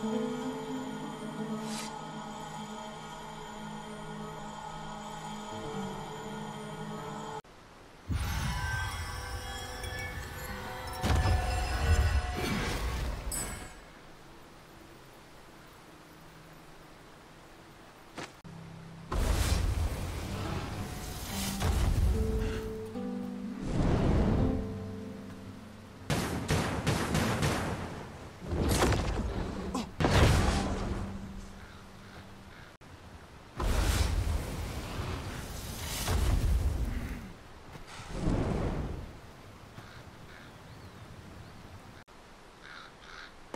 Oh.